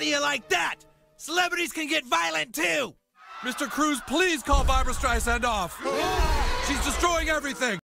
do you like that? Celebrities can get violent too. Mr. Cruz, please call Barbara Streisand off. She's destroying everything.